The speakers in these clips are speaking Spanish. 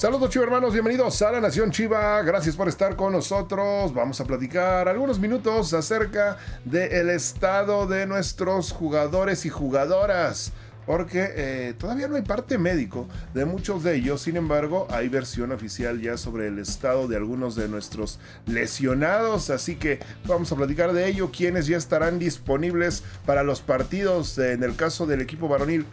Saludos Chiva hermanos, bienvenidos a la Nación Chiva, gracias por estar con nosotros. Vamos a platicar algunos minutos acerca del estado de nuestros jugadores y jugadoras. Porque eh, todavía no hay parte médico de muchos de ellos, sin embargo hay versión oficial ya sobre el estado de algunos de nuestros lesionados, así que vamos a platicar de ello, quienes ya estarán disponibles para los partidos en el caso del equipo varonil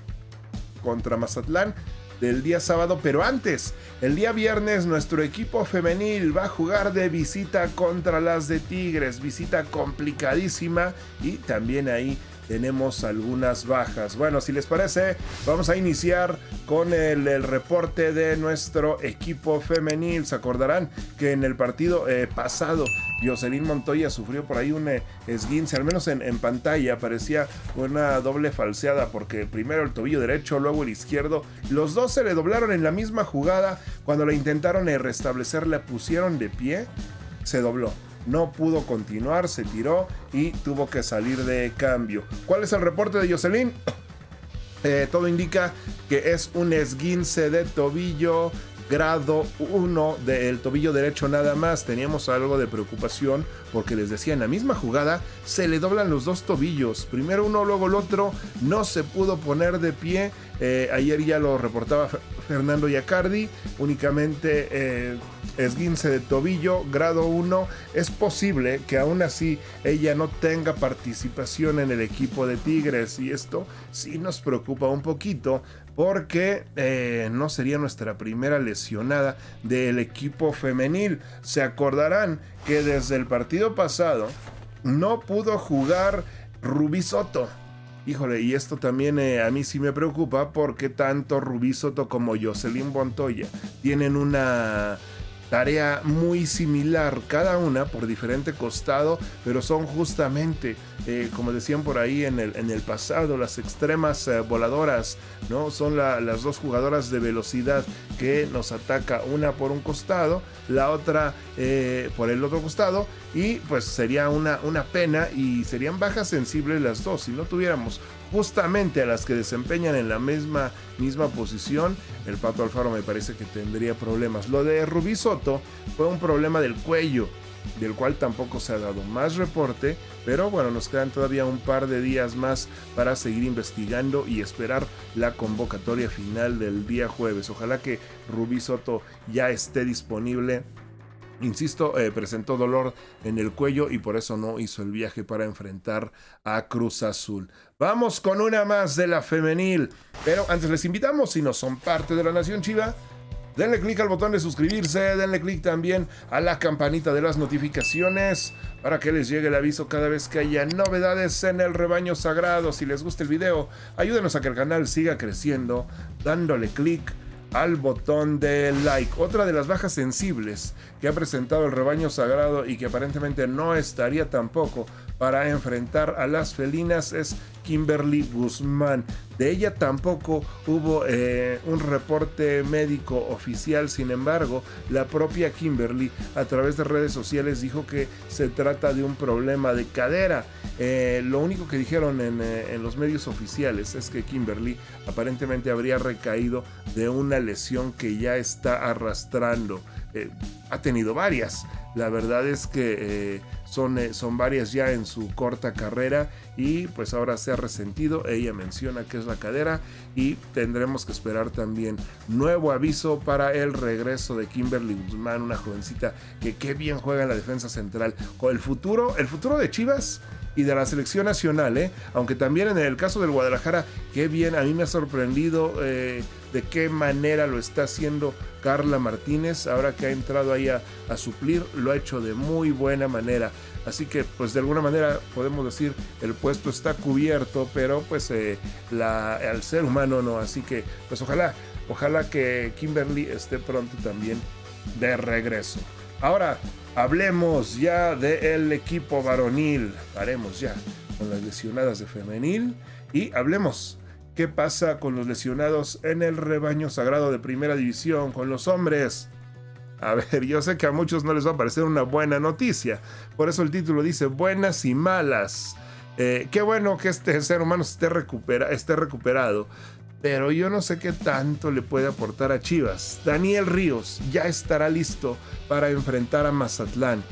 contra Mazatlán del día sábado, pero antes, el día viernes nuestro equipo femenil va a jugar de visita contra las de Tigres, visita complicadísima y también ahí tenemos algunas bajas. Bueno, si les parece, vamos a iniciar con el, reporte de nuestro equipo femenil. Se acordarán que en el partido eh, pasado Jocelyn Montoya sufrió por ahí un eh, esguince, al menos en, pantalla parecía una doble falseada porque primero el tobillo derecho, luego el izquierdo, los dos se le doblaron en la misma jugada, cuando la intentaron eh, restablecer la pusieron de pie, se dobló no pudo continuar, se tiró y tuvo que salir de cambio. ¿Cuál es el reporte de Jocelyn? Eh, todo indica que es un esguince de tobillo grado 1 del tobillo derecho nada más. Teníamos algo de preocupación porque les decía, en la misma jugada se le doblan los dos tobillos. Primero uno, luego el otro. No se pudo poner de pie. Eh, ayer ya lo reportaba Fernando Yacardi. Únicamente eh, esguince de tobillo, grado 1. Es posible que aún así ella no tenga participación en el equipo de Tigres. Y esto sí nos preocupa un poquito porque eh, no sería nuestra primera lesionada del equipo femenil. Se acordarán que desde el partido pasado no pudo jugar Rubí Soto. Híjole, y esto también eh, a mí sí me preocupa porque tanto Rubí Soto como Jocelyn Montoya tienen una tarea muy similar, cada una por diferente costado, pero son justamente, eh, como decían por ahí en el, en el pasado, las extremas eh, voladoras, ¿no? Son las dos jugadoras de velocidad que nos ataca una por un costado, la otra eh, por el otro costado, y pues sería una, una pena y serían bajas sensibles las dos si no tuviéramos justamente a las que desempeñan en la misma, misma posición, el Pato Alfaro me parece que tendría problemas. Lo de Rubí Soto fue un problema del cuello, del cual tampoco se ha dado más reporte, pero bueno, nos quedan todavía un par de días más para seguir investigando y esperar la convocatoria final del día jueves. Ojalá que Rubí Soto ya esté disponible Insisto, eh, presentó dolor en el cuello y por eso no hizo el viaje para enfrentar a Cruz Azul. Vamos con una más de la femenil. Pero antes les invitamos, si no son parte de la Nación Chiva, denle clic al botón de suscribirse, denle clic también a la campanita de las notificaciones para que les llegue el aviso cada vez que haya novedades en el rebaño sagrado. Si les gusta el video, ayúdenos a que el canal siga creciendo dándole clic al botón de like. Otra de las bajas sensibles que ha presentado el rebaño sagrado y que aparentemente no estaría tampoco para enfrentar a las felinas es Kimberly Guzmán. De ella tampoco hubo eh, un reporte médico oficial, sin embargo, la propia Kimberly a través de redes sociales dijo que se trata de un problema de cadera. Eh, lo único que dijeron eh, en, los medios oficiales es que Kimberly aparentemente habría recaído de una lesión que ya está arrastrando. Ha tenido varias. La verdad es que son, son varias ya en su corta carrera y pues ahora se ha resentido. Ella menciona que es la cadera y tendremos que esperar también nuevo aviso para el regreso de Kimberly Guzmán, una jovencita que qué bien juega en la defensa central. Con el futuro, el futuro de Chivas y de la selección nacional, ¿eh? aunque también en el caso del Guadalajara, qué bien, a mí me ha sorprendido eh, de qué manera lo está haciendo Carla Martínez, ahora que ha entrado ahí a, suplir, lo ha hecho de muy buena manera. Así que, pues de alguna manera podemos decir, el puesto está cubierto, pero pues eh, al ser humano no. Así que, pues ojalá, ojalá que Kimberly esté pronto también de regreso. Ahora, hablemos ya del equipo varonil. Haremos ya con las lesionadas de femenil y hablemos qué pasa con los lesionados en el rebaño sagrado de primera división, con los hombres. A ver, yo sé que a muchos no les va a parecer una buena noticia, por eso el título dice buenas y malas. Eh, qué bueno que este ser humano esté recuperado. Pero yo no sé qué tanto le puede aportar a Chivas. Daniel Ríos ya estará listo para enfrentar a Mazatlán.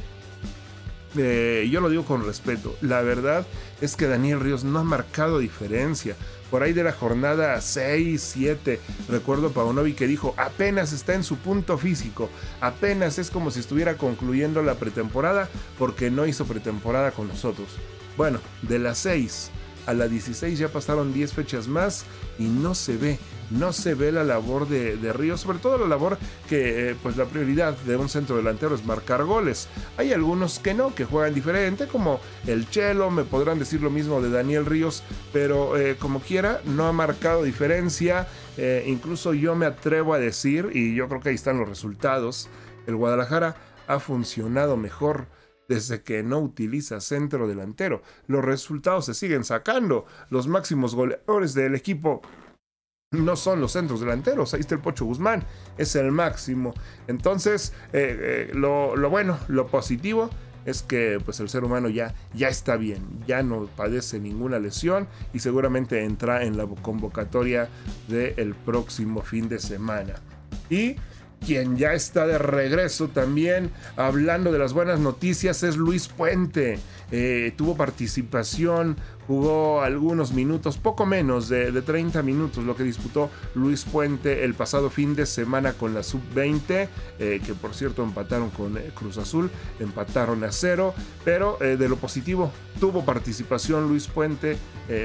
Eh, yo lo digo con respeto. La verdad es que Daniel Ríos no ha marcado diferencia. Por ahí de la jornada 6, 7, recuerdo Paunovi que dijo, apenas está en su punto físico, apenas es como si estuviera concluyendo la pretemporada porque no hizo pretemporada con nosotros. Bueno, de las 6 a la 16 ya pasaron 10 fechas más y no se ve, no se ve la labor de, Ríos, sobre todo la labor que eh, pues la prioridad de un centro delantero es marcar goles. Hay algunos que no, que juegan diferente, como el Chelo, me podrán decir lo mismo de Daniel Ríos, pero eh, como quiera, no ha marcado diferencia. Eh, incluso yo me atrevo a decir, y yo creo que ahí están los resultados, el Guadalajara ha funcionado mejor desde que no utiliza centro delantero. Los resultados se siguen sacando. Los máximos goleadores del equipo no son los centros delanteros. Ahí está el Pocho Guzmán. Es el máximo. Entonces, eh, eh, lo, bueno, lo positivo es que pues el ser humano ya, ya está bien, ya no padece ninguna lesión y seguramente entra en la convocatoria del próximo fin de semana. Y quien ya está de regreso también hablando de las buenas noticias es Luis Puente. Eh, tuvo participación, jugó algunos minutos, poco menos de, 30 minutos, lo que disputó Luis Puente el pasado fin de semana con la sub-20, eh, que por cierto empataron con eh, Cruz Azul, empataron a cero, pero de lo positivo, tuvo participación Luis Puente,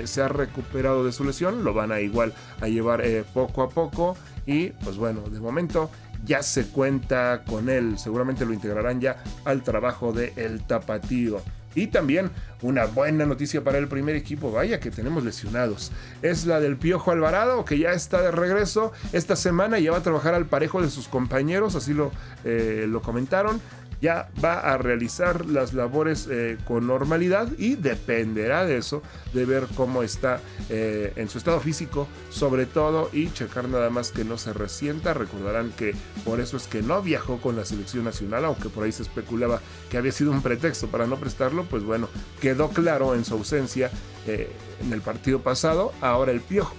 se ha recuperado de su lesión, lo van a igual a llevar poco a poco y pues bueno, de momento ya se cuenta con él. Seguramente lo integrarán ya al trabajo de El Tapatío. Y también una buena noticia para el primer equipo, vaya que tenemos lesionados. Es la del Piojo Alvarado, que ya está de regreso esta semana y ya va a trabajar al parejo de sus compañeros, así lo, eh, lo comentaron ya va a realizar las labores eh, con normalidad y dependerá de eso, de ver cómo está eh, en su estado físico, sobre todo, y checar nada más que no se resienta. Recordarán que por eso es que no viajó con la selección nacional, aunque por ahí se especulaba que había sido un pretexto para no prestarlo, pues bueno, quedó claro en su ausencia eh, en el partido pasado. Ahora el Piojo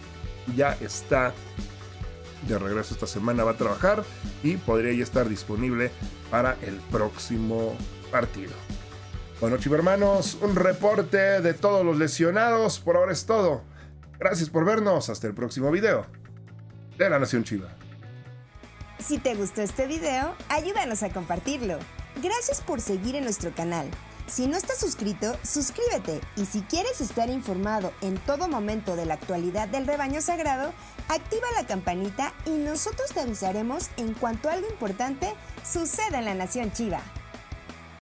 ya está de regreso esta semana va a trabajar y podría ya estar disponible para el próximo partido. Bueno, chivermanos, un reporte de todos los lesionados. Por ahora es todo. Gracias por vernos. Hasta el próximo video de La Nación Chiva. Si te gustó este video, ayúdanos a compartirlo. Gracias por seguir en nuestro canal. Si no estás suscrito, suscríbete y si quieres estar informado en todo momento de la actualidad del rebaño sagrado, activa la campanita y nosotros te avisaremos en cuanto algo importante suceda en la Nación Chiva.